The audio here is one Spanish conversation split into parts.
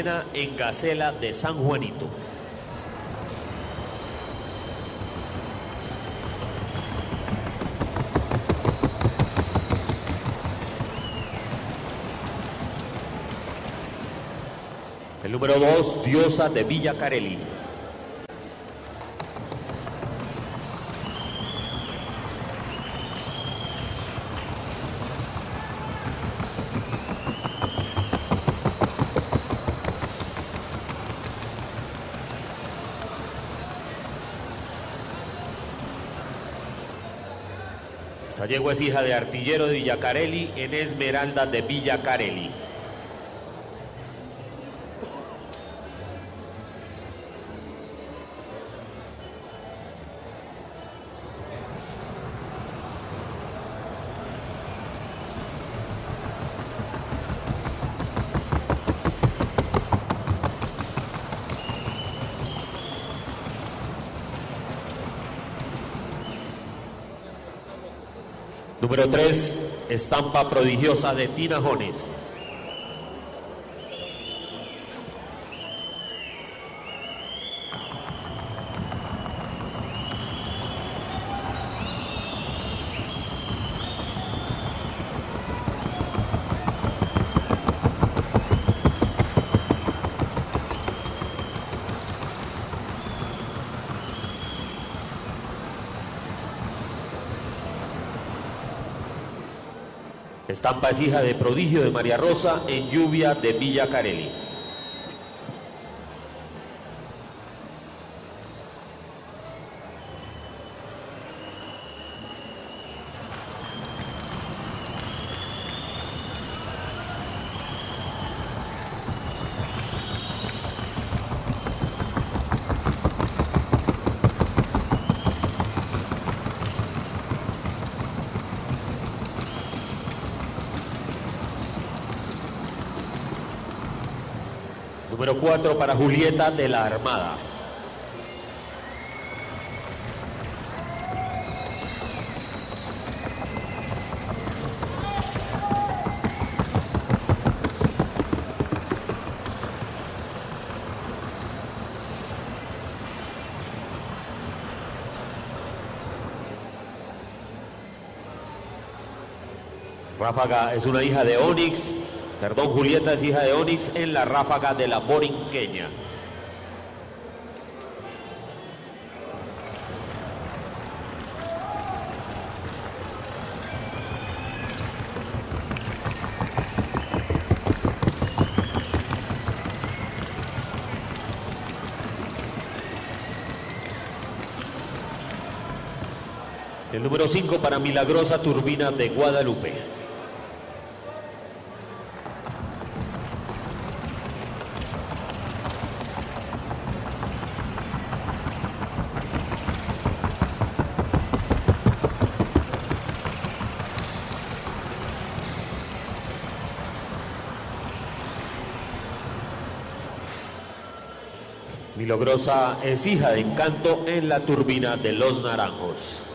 En Gacela de San Juanito. El número 2, Diosa de Villa Carelli. Esta yegua es hija de artillero de Villacarelli en Esmeralda de Villacarelli. Número 3, estampa prodigiosa de Tina Jones. Estampa es hija de prodigio de María Rosa en lluvia de Villa Carelli. Número 4 para Julieta de la Armada. Ráfaga es una hija de Onix. Perdón, Julieta es hija de Onix en la ráfaga de la Borinqueña. El número 5 para Milagrosa Turbina de Guadalupe. Milagrosa es hija de encanto en la turbina de los naranjos.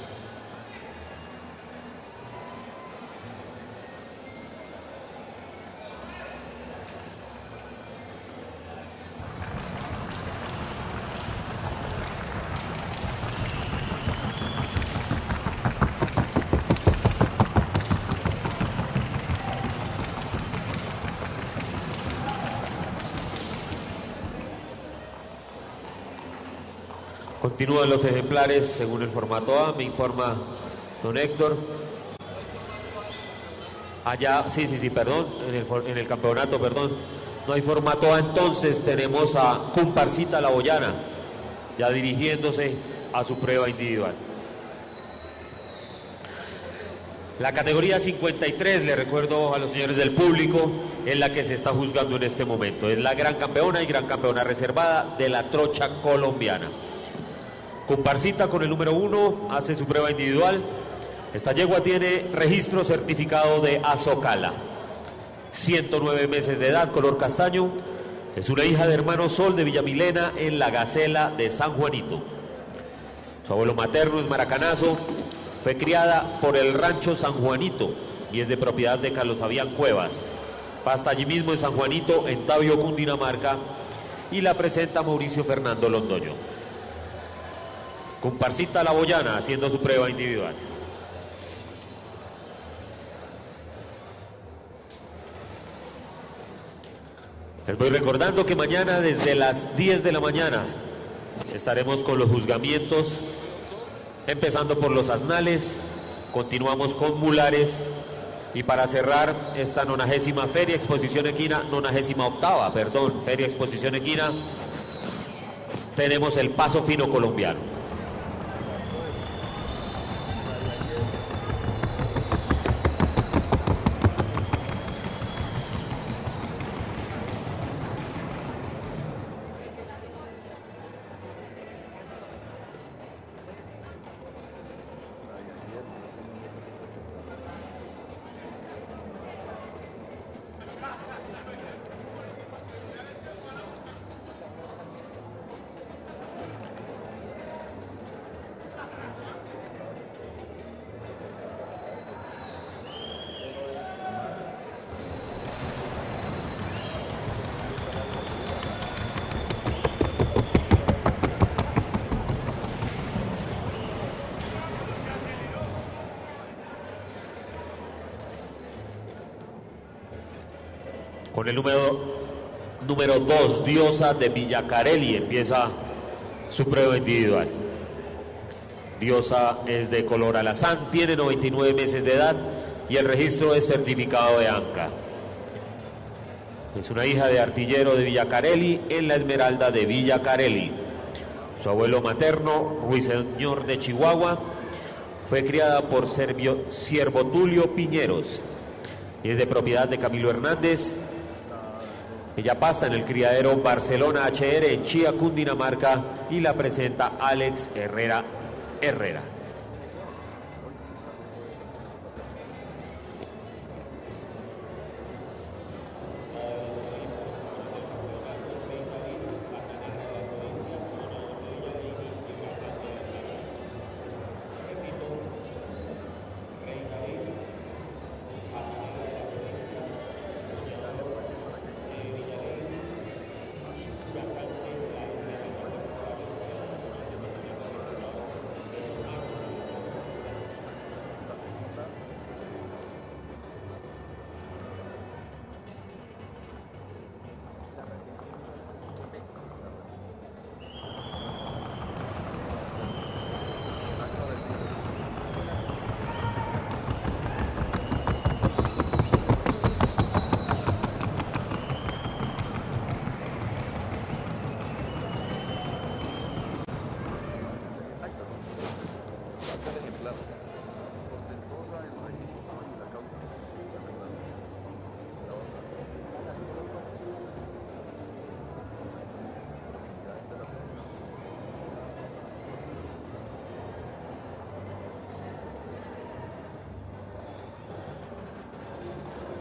Continúan los ejemplares según el formato A, me informa don Héctor. Allá, sí, sí, sí, perdón, en el, en el campeonato, perdón. No hay formato A, entonces tenemos a Cumparcita La Boyana, ya dirigiéndose a su prueba individual. La categoría 53, le recuerdo a los señores del público, es la que se está juzgando en este momento. Es la gran campeona y gran campeona reservada de la trocha colombiana. Comparcita con el número uno, hace su prueba individual. Esta yegua tiene registro certificado de Azocala. 109 meses de edad, color castaño. Es una hija de hermano Sol de Villamilena en la Gacela de San Juanito. Su abuelo materno es maracanazo. Fue criada por el rancho San Juanito y es de propiedad de Carlos Fabián Cuevas. Pasta allí mismo en San Juanito, en Tabio, Cundinamarca, y la presenta Mauricio Fernando Londoño. Comparsita La Boyana haciendo su prueba individual. Les voy recordando que mañana desde las 10 de la mañana estaremos con los juzgamientos, empezando por los asnales, continuamos con mulares y para cerrar esta nonagésima feria exposición equina, nonagésima octava, perdón, feria exposición equina, tenemos el paso fino colombiano. Con el número número 2, Diosa de Villacarelli, empieza su prueba individual. Diosa es de color alazán, tiene 99 meses de edad y el registro es certificado de ANCA. Es una hija de artillero de Villacarelli en la Esmeralda de Villacarelli. Su abuelo materno, Ruiseñor de Chihuahua, fue criada por Siervo Tulio Piñeros y es de propiedad de Camilo Hernández ella pasta en el criadero Barcelona HR en Chía, Cundinamarca y la presenta Alex Herrera Herrera.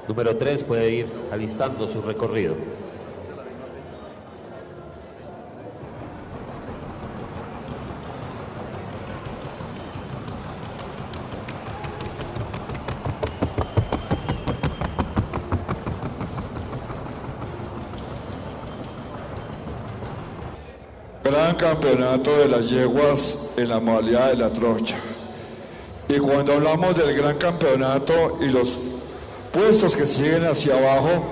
Número 3 puede ir alistando su recorrido. Campeonato de las yeguas en la modalidad de la trocha. Y cuando hablamos del gran campeonato y los puestos que siguen hacia abajo,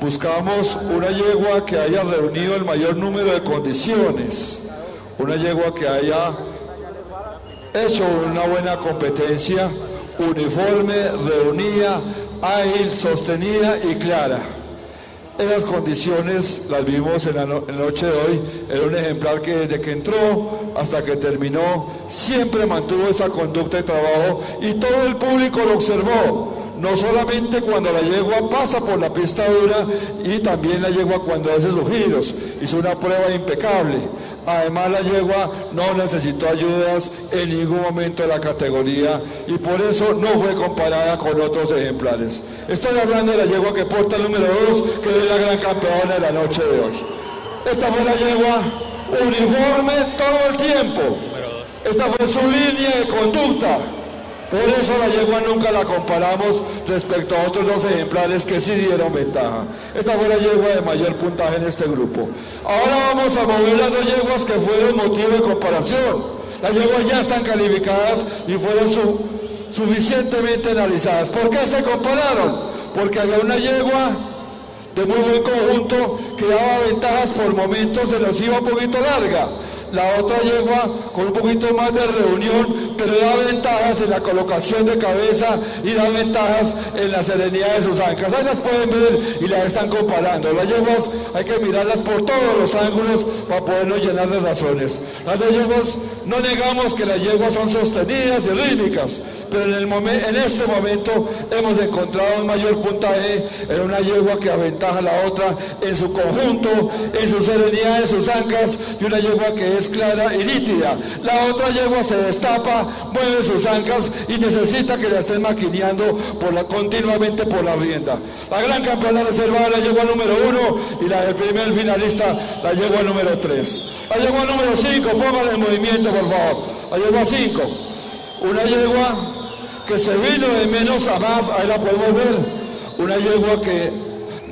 buscamos una yegua que haya reunido el mayor número de condiciones, una yegua que haya hecho una buena competencia, uniforme, reunida, ágil, sostenida y clara. Esas condiciones las vimos en la, noche de hoy. Era un ejemplar que desde que entró hasta que terminó siempre mantuvo esa conducta de trabajo y todo el público lo observó no solamente cuando la yegua pasa por la pista dura y también la yegua cuando hace sus giros. Hizo una prueba impecable. Además la yegua no necesitó ayudas en ningún momento de la categoría y por eso no fue comparada con otros ejemplares. Estoy hablando de la yegua que porta el número 2, que es la gran campeona de la noche de hoy. Esta fue la yegua uniforme todo el tiempo. Esta fue su línea de conducta Por eso la yegua nunca la comparamos respecto a otros dos ejemplares que sí dieron ventaja. Esta fue la yegua de mayor puntaje en este grupo. Ahora vamos a mover las dos yeguas que fueron motivo de comparación. Las yeguas ya están calificadas y fueron suficientemente analizadas. ¿Por qué se compararon? Porque había una yegua de muy buen conjunto que daba ventajas por momentos, se nos iba un poquito larga la otra yegua con un poquito más de reunión, pero da ventajas en la colocación de cabeza y da ventajas en la serenidad de sus ancas. Ahí las pueden ver y las están comparando. Las yeguas hay que mirarlas por todos los ángulos para podernos llenar de razones. Las yeguas, no negamos que las yeguas son sostenidas y rítmicas, pero en, este momento hemos encontrado un mayor puntaje en una yegua que aventaja a la otra en su conjunto, en su serenidad, en sus ancas, y una yegua que es clara y nítida. La otra yegua se destapa, mueve sus ancas y necesita que la estén maquineando por la, continuamente por la rienda. La gran campeona reservada la yegua número uno y la del primer finalista la yegua número tres. La yegua número cinco, póngale en movimiento por favor. La yegua cinco. Una yegua que se vino de menos a más, ahí la podemos ver, una yegua que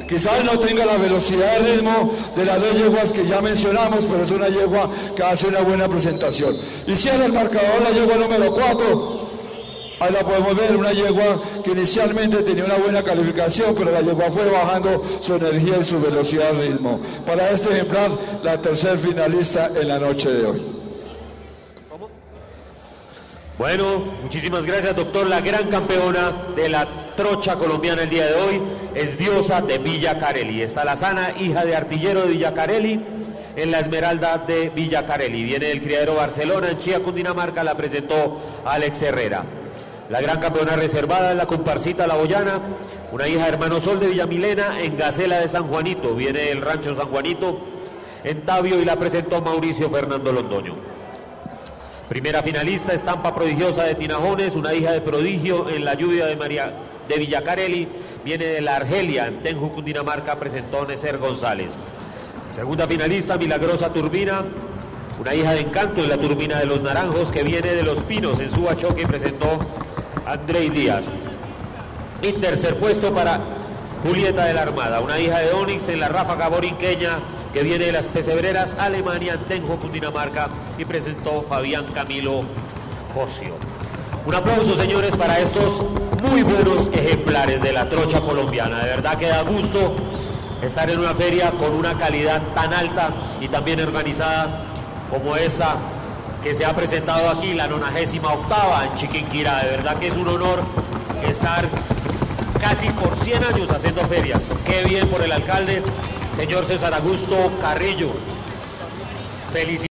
quizás no tenga la velocidad de ritmo de las dos yeguas que ya mencionamos, pero es una yegua que hace una buena presentación. Y cierra el marcador la yegua número 4. Ahí la podemos ver, una yegua que inicialmente tenía una buena calificación, pero la yegua fue bajando su energía y su velocidad de ritmo. Para este ejemplar, la tercer finalista en la noche de hoy. Bueno, muchísimas gracias, doctor. La gran campeona de la trocha colombiana el día de hoy es Diosa de Villa Carelli. Está la sana, hija de artillero de Villa Carelli, en la Esmeralda de Villa Carelli. Viene del criadero Barcelona, en Chía, Cundinamarca, la presentó Alex Herrera. La gran campeona reservada en la comparsita La Boyana, una hija de hermano Sol de Villa Milena, en Gacela de San Juanito. Viene del rancho San Juanito, en Tabio, y la presentó Mauricio Fernando Londoño. Primera finalista, estampa prodigiosa de Tinajones, una hija de prodigio en la lluvia de María de Villacarelli, viene de la Argelia, en Tenjo, Cundinamarca, presentó Necer González. Segunda finalista, Milagrosa Turbina, una hija de encanto en la Turbina de los Naranjos, que viene de Los Pinos, en su y presentó Andrei Díaz. Y tercer puesto para Julieta de la Armada, una hija de Onix en la ráfaga borinqueña que viene de las pesebreras Alemania, Tenjo, Cundinamarca y presentó Fabián Camilo Cosio. Un aplauso, señores, para estos muy buenos ejemplares de la trocha colombiana. De verdad que da gusto estar en una feria con una calidad tan alta y también organizada como esta que se ha presentado aquí, la 98 octava en Chiquinquirá. De verdad que es un honor estar casi por 100 años haciendo ferias. Qué bien por el alcalde, señor César Augusto Carrillo. Felicidades.